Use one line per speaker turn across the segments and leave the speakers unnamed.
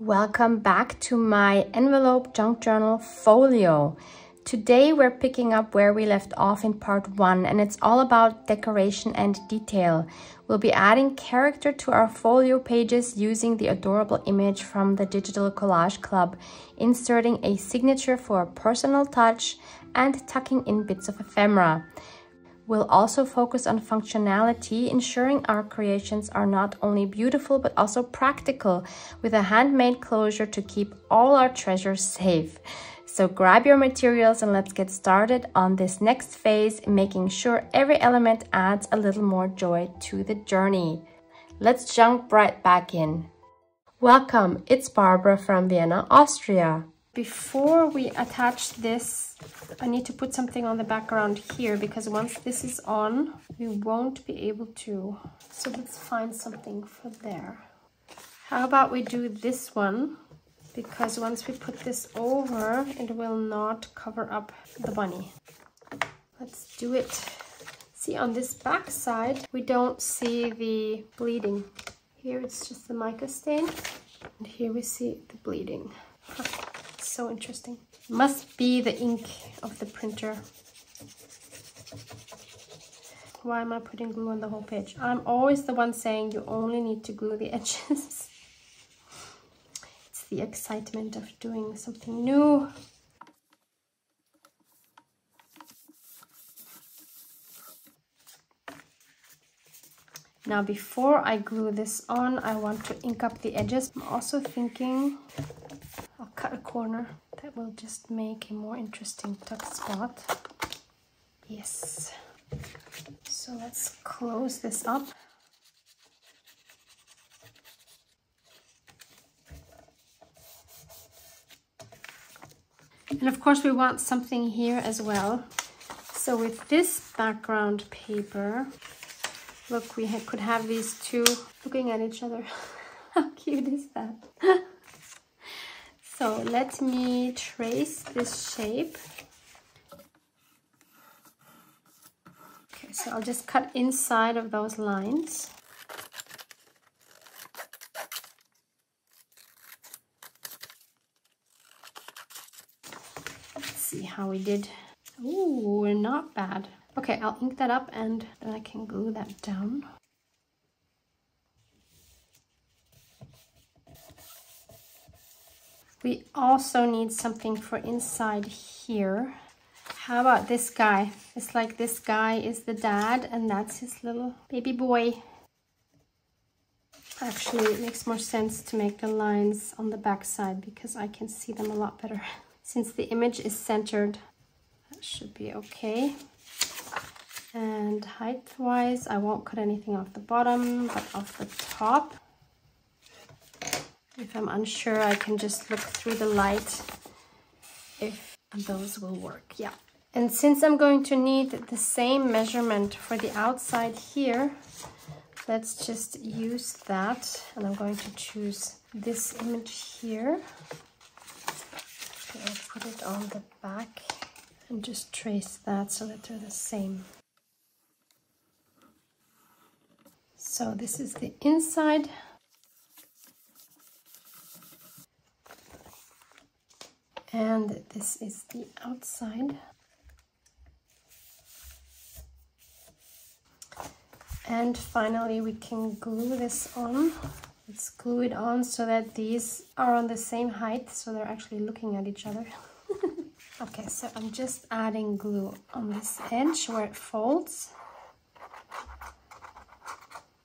Welcome back to my envelope junk journal folio. Today we're picking up where we left off in part one and it's all about decoration and detail. We'll be adding character to our folio pages using the adorable image from the Digital Collage Club, inserting a signature for a personal touch and tucking in bits of ephemera. We'll also focus on functionality, ensuring our creations are not only beautiful but also practical, with a handmade closure to keep all our treasures safe. So grab your materials and let's get started on this next phase, making sure every element adds a little more joy to the journey. Let's jump right back in. Welcome, it's Barbara from Vienna, Austria. Before we attach this, I need to put something on the background here because once this is on, we won't be able to. So let's find something for there. How about we do this one? Because once we put this over, it will not cover up the bunny. Let's do it. See, on this back side, we don't see the bleeding. Here it's just the mica stain, and here we see the bleeding. So interesting. Must be the ink of the printer. Why am I putting glue on the whole page? I'm always the one saying you only need to glue the edges. it's the excitement of doing something new. Now before I glue this on, I want to ink up the edges. I'm also thinking cut a corner. That will just make a more interesting tuck spot. Yes. So let's close this up. And of course we want something here as well. So with this background paper, look, we ha could have these two looking at each other. How cute is that? So let me trace this shape. Okay, so I'll just cut inside of those lines. Let's see how we did. Ooh, not bad. Okay, I'll ink that up and then I can glue that down. We also need something for inside here. How about this guy? It's like this guy is the dad and that's his little baby boy. Actually, it makes more sense to make the lines on the back side because I can see them a lot better. Since the image is centered, that should be okay. And height-wise, I won't cut anything off the bottom, but off the top. If I'm unsure, I can just look through the light if those will work. Yeah. And since I'm going to need the same measurement for the outside here, let's just use that. And I'm going to choose this image here. Okay, I'll put it on the back and just trace that so that they're the same. So this is the inside and this is the outside. And finally we can glue this on. Let's glue it on so that these are on the same height so they're actually looking at each other. Okay so I'm just adding glue on this edge where it folds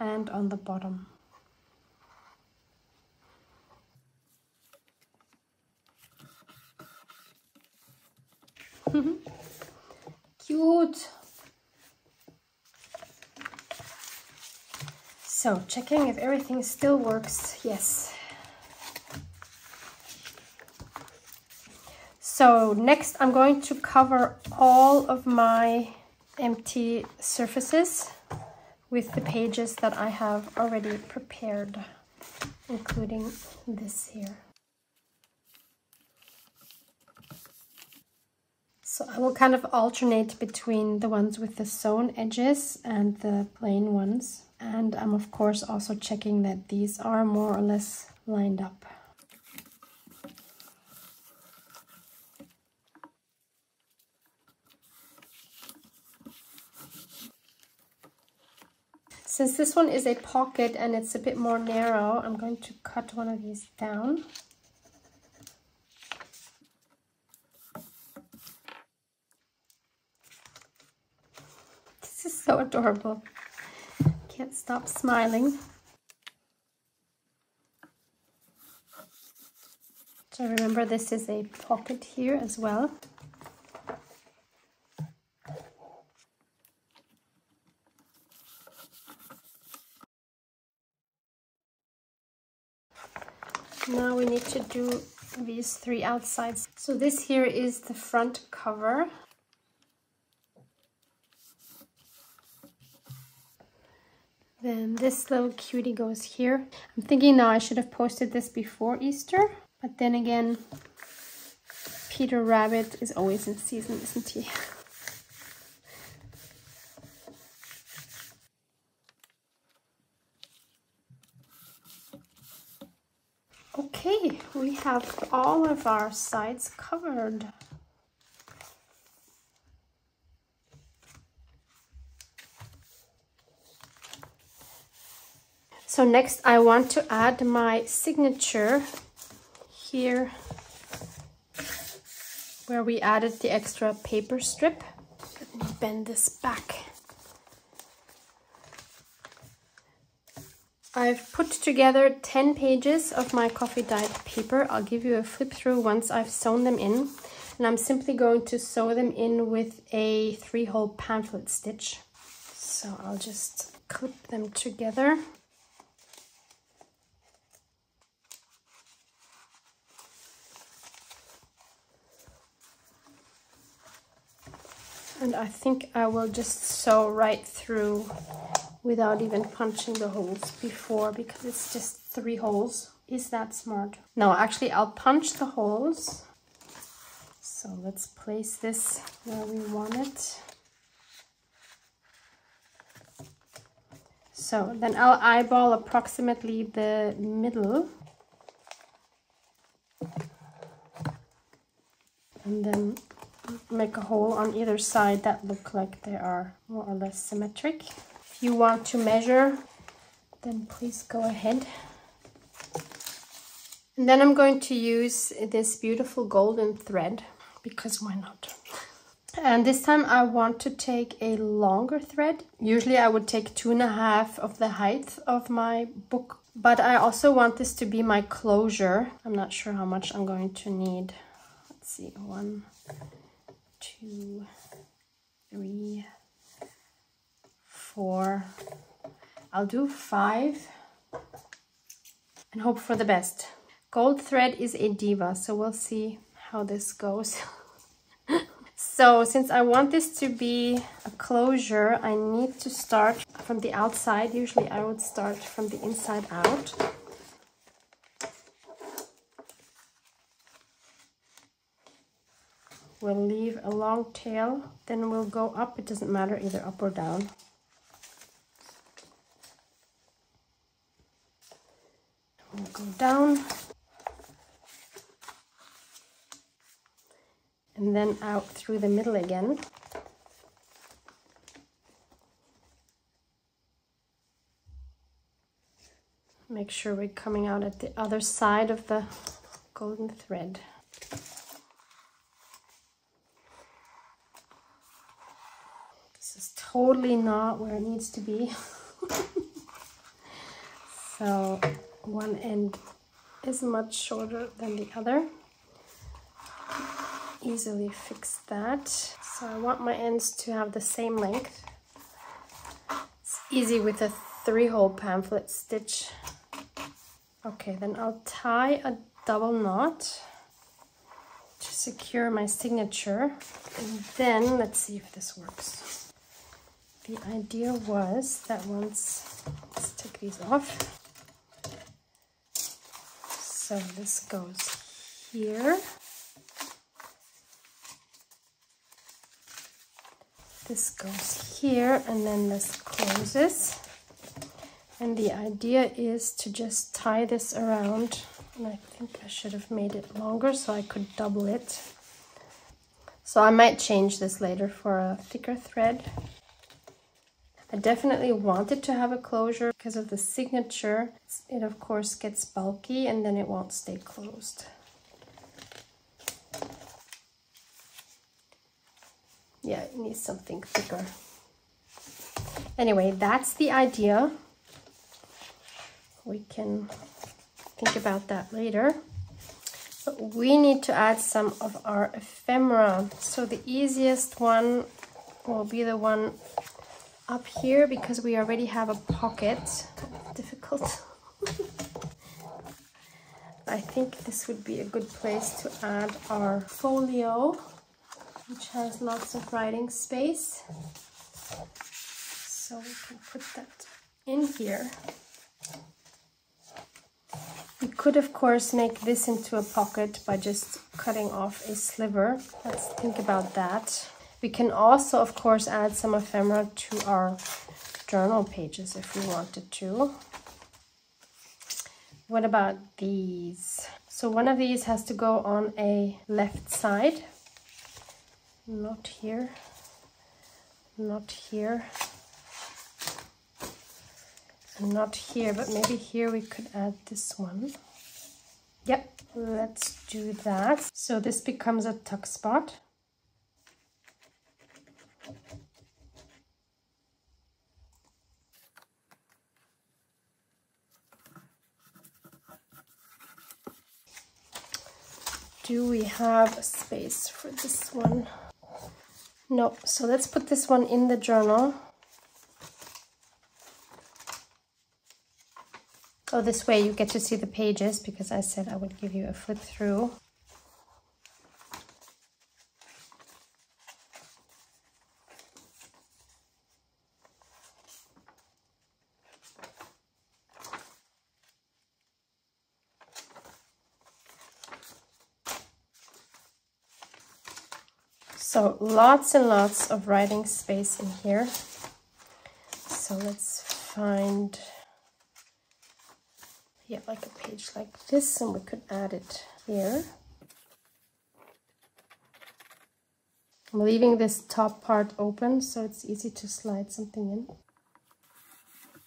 and on the bottom Cute. So checking if everything still works. Yes. So next I'm going to cover all of my empty surfaces with the pages that I have already prepared, including this here. So I will kind of alternate between the ones with the sewn edges and the plain ones. And I'm of course also checking that these are more or less lined up. Since this one is a pocket and it's a bit more narrow, I'm going to cut one of these down This is so adorable. Can't stop smiling. So remember this is a pocket here as well. Now we need to do these three outsides. So this here is the front cover. Then this little cutie goes here. I'm thinking now I should have posted this before Easter. But then again, Peter Rabbit is always in season, isn't he? Okay, we have all of our sides covered. So next I want to add my signature here where we added the extra paper strip. Let me bend this back. I've put together 10 pages of my coffee dyed paper. I'll give you a flip through once I've sewn them in. And I'm simply going to sew them in with a three-hole pamphlet stitch. So I'll just clip them together. And I think I will just sew right through without even punching the holes before because it's just three holes. Is that smart? No, actually I'll punch the holes. So let's place this where we want it. So then I'll eyeball approximately the middle. And then make a hole on either side that look like they are more or less symmetric. If you want to measure, then please go ahead. And then I'm going to use this beautiful golden thread because why not? And this time I want to take a longer thread. Usually I would take two and a half of the height of my book, but I also want this to be my closure. I'm not sure how much I'm going to need. Let's see, one, two, three, four. I'll do five and hope for the best. Gold thread is a diva, so we'll see how this goes. so since I want this to be a closure, I need to start from the outside. Usually I would start from the inside out. We'll leave a long tail, then we'll go up. It doesn't matter either up or down. We'll go down. And then out through the middle again. Make sure we're coming out at the other side of the golden thread. Totally not where it needs to be. so one end is much shorter than the other. Easily fix that. So I want my ends to have the same length. It's easy with a three-hole pamphlet stitch. Okay, then I'll tie a double knot to secure my signature. And then let's see if this works the idea was that once, let's take these off. So this goes here. This goes here and then this closes. And the idea is to just tie this around. And I think I should have made it longer so I could double it. So I might change this later for a thicker thread. I definitely wanted to have a closure because of the signature. It of course gets bulky and then it won't stay closed. Yeah, it needs something thicker. Anyway, that's the idea. We can think about that later. But we need to add some of our ephemera. So the easiest one will be the one up here because we already have a pocket. Difficult. I think this would be a good place to add our folio, which has lots of writing space. So we can put that in here. We could, of course, make this into a pocket by just cutting off a sliver. Let's think about that. We can also, of course, add some ephemera to our journal pages if we wanted to. What about these? So one of these has to go on a left side. Not here. Not here not here, but maybe here we could add this one. Yep, let's do that. So this becomes a tuck spot. Do we have space for this one? No, so let's put this one in the journal. Oh, this way you get to see the pages because I said I would give you a flip through. So lots and lots of writing space in here. So let's find yeah, like a page like this, and we could add it here. I'm leaving this top part open so it's easy to slide something in.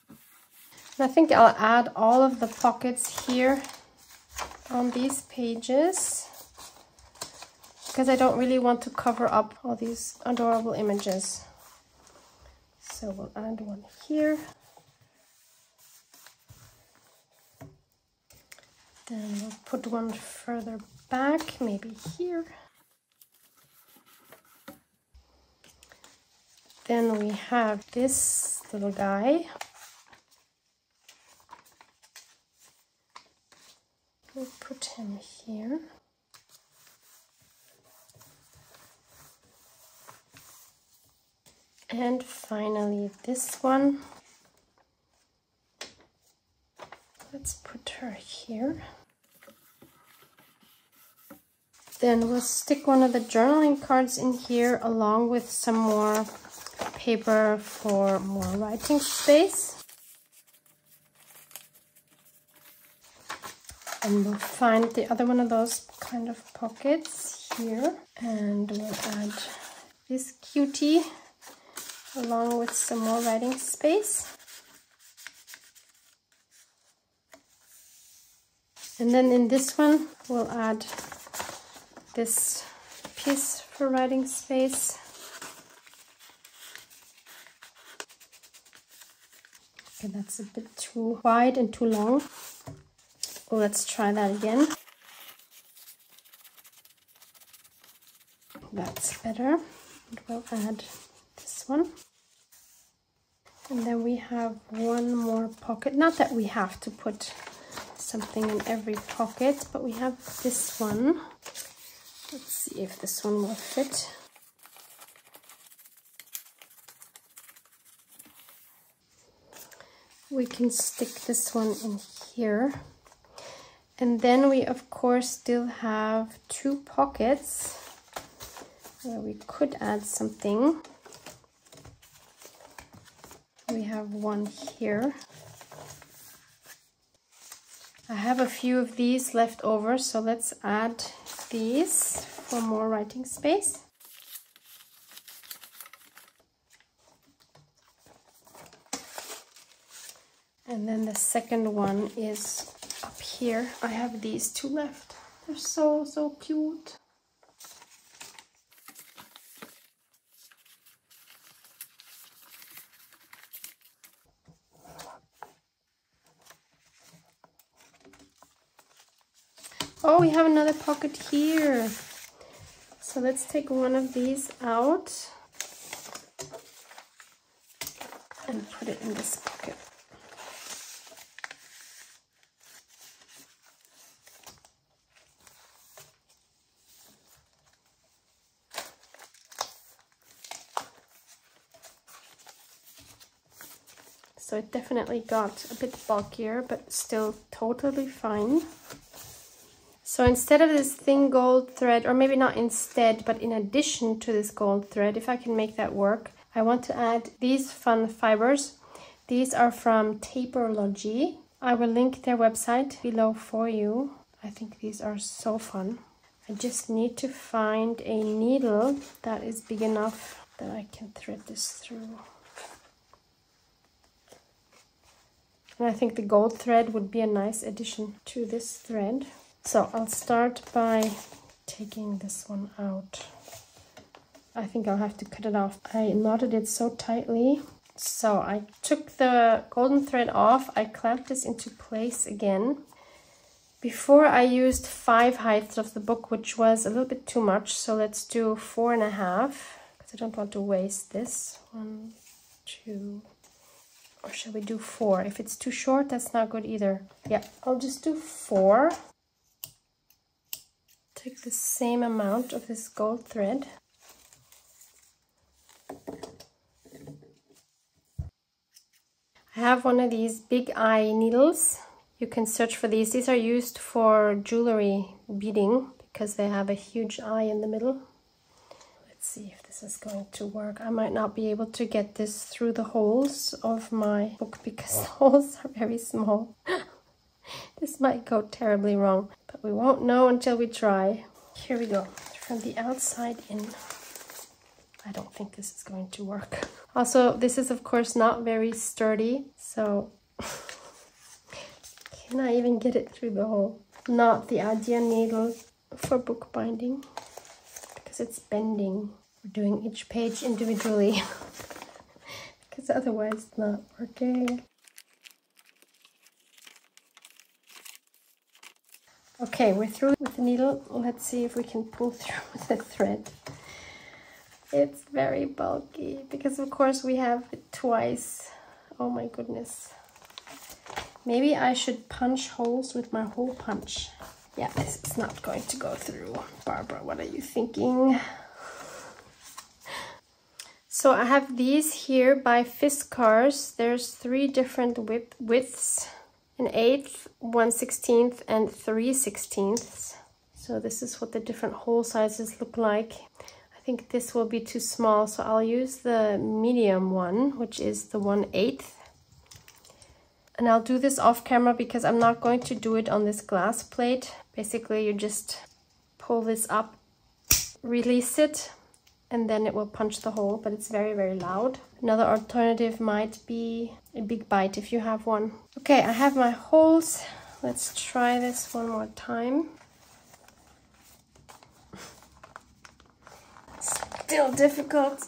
And I think I'll add all of the pockets here on these pages because I don't really want to cover up all these adorable images. So we'll add one here. Then we'll put one further back, maybe here. Then we have this little guy. We'll put him here. And finally this one. Let's put her here. Then we'll stick one of the journaling cards in here along with some more paper for more writing space. And we'll find the other one of those kind of pockets here. And we'll add this cutie along with some more writing space. And then in this one, we'll add this piece for writing space. Okay, that's a bit too wide and too long. Let's try that again. That's better. And we'll add this one. And then we have one more pocket. Not that we have to put something in every pocket, but we have this one. Let's see if this one will fit. We can stick this one in here. And then we, of course, still have two pockets where we could add something. We have one here. I have a few of these left over, so let's add these for more writing space. And then the second one is up here. I have these two left. They're so, so cute. Oh, we have another pocket here. So let's take one of these out and put it in this pocket. So it definitely got a bit bulkier, but still totally fine. So instead of this thin gold thread, or maybe not instead, but in addition to this gold thread, if I can make that work, I want to add these fun fibers. These are from Taperlogy. I will link their website below for you. I think these are so fun. I just need to find a needle that is big enough that I can thread this through. And I think the gold thread would be a nice addition to this thread. So I'll start by taking this one out. I think I'll have to cut it off. I knotted it so tightly. So I took the golden thread off. I clamped this into place again. Before I used five heights of the book, which was a little bit too much. So let's do four and a half because I don't want to waste this. One, two, or shall we do four? If it's too short, that's not good either. Yeah, I'll just do four take the same amount of this gold thread. I have one of these big eye needles. You can search for these. These are used for jewelry beading because they have a huge eye in the middle. Let's see if this is going to work. I might not be able to get this through the holes of my book because the holes are very small this might go terribly wrong, but we won't know until we try. Here we go, from the outside in. I don't think this is going to work. Also, this is of course not very sturdy, so can I even get it through the hole? Not the ideal needle for bookbinding because it's bending. We're doing each page individually because otherwise it's not working. Okay, we're through with the needle. Let's see if we can pull through with the thread. It's very bulky because of course we have it twice. Oh my goodness. Maybe I should punch holes with my hole punch. Yeah, this is not going to go through. Barbara, what are you thinking? So I have these here by Fiskars. There's three different width widths an eighth, one sixteenth, and three sixteenths. So this is what the different hole sizes look like. I think this will be too small, so I'll use the medium one, which is the one eighth. And I'll do this off camera because I'm not going to do it on this glass plate. Basically, you just pull this up, release it, and then it will punch the hole, but it's very, very loud. Another alternative might be a big bite if you have one. Okay, I have my holes. Let's try this one more time. Still difficult.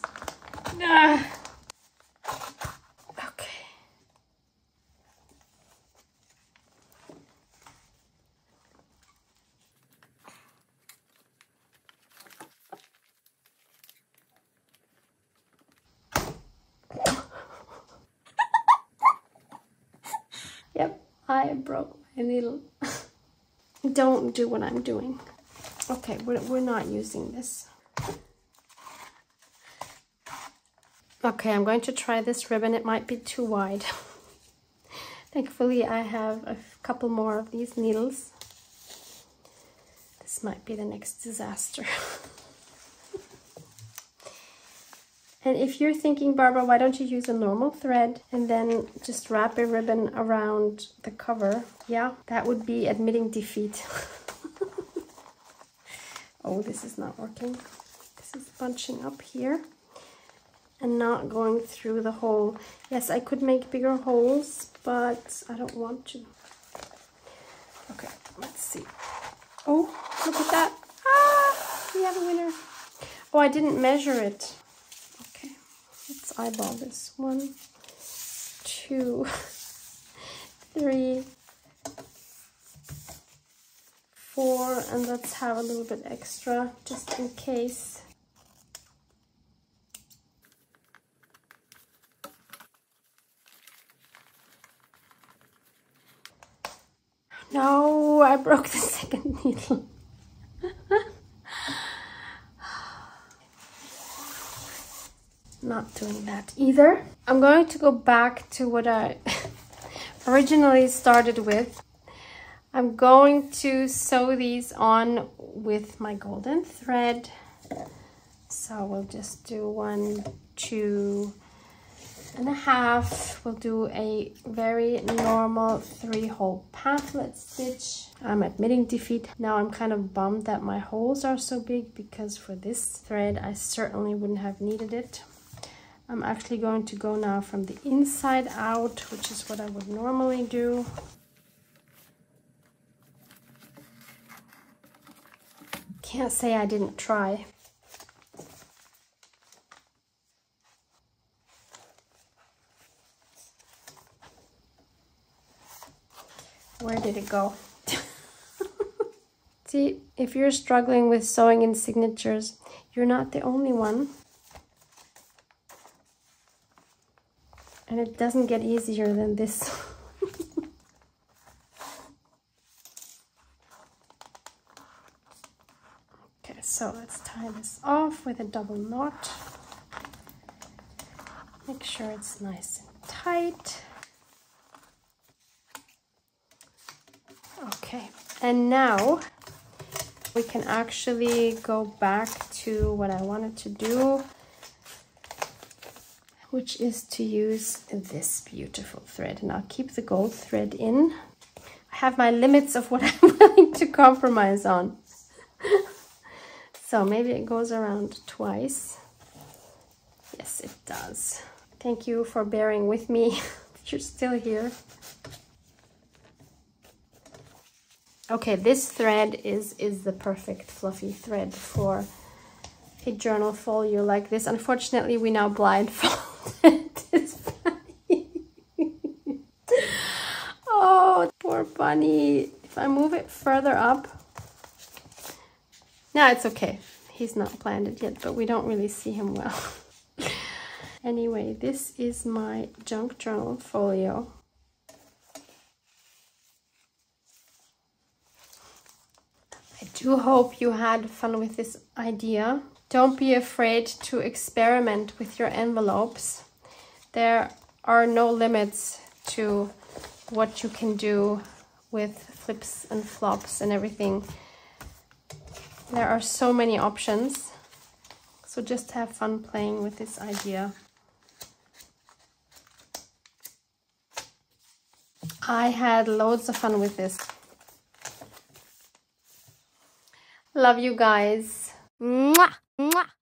Ah. I broke my needle. Don't do what I'm doing. Okay, we're, we're not using this. Okay, I'm going to try this ribbon. It might be too wide. Thankfully, I have a couple more of these needles. This might be the next disaster. And if you're thinking, Barbara, why don't you use a normal thread and then just wrap a ribbon around the cover? Yeah, that would be admitting defeat. oh, this is not working. This is bunching up here and not going through the hole. Yes, I could make bigger holes,
but I don't want to. Okay, let's see. Oh, look at that. Ah, we have a winner. Oh, I didn't measure it. Let's eyeball this. One, two, three, four, and let's have a little bit extra just in case. No, I broke the second needle. Not doing that either. I'm going to go back to what I originally started with. I'm going to sew these on with my golden thread. So we'll just do one, two, and a half. We'll do a very normal three hole pamphlet stitch. I'm admitting defeat. Now I'm kind of bummed that my holes are so big because for this thread I certainly wouldn't have needed it. I'm actually going to go now from the inside out, which is what I would normally do. Can't say I didn't try. Where did it go? See, if you're struggling with sewing in signatures, you're not the only one. And it doesn't get easier than this. okay, so let's tie this off with a double knot. Make sure it's nice and tight. Okay, and now we can actually go back to what I wanted to do, which is to use this beautiful thread. And I'll keep the gold thread in. I have my limits of what I'm willing to compromise on. so maybe it goes around twice. Yes, it does. Thank you for bearing with me. You're still here. Okay, this thread is, is the perfect fluffy thread for a journal folio like this. Unfortunately, we now oh, poor bunny. If I move it further up, no, it's okay. He's not planted yet, but we don't really see him well. anyway, this is my junk journal folio. I do hope you had fun with this idea. Don't be afraid to experiment with your envelopes. There are no limits to what you can do with flips and flops and everything. There are so many options. So just have fun playing with this idea. I had loads of fun with this. Love you guys. Mwah, mwah.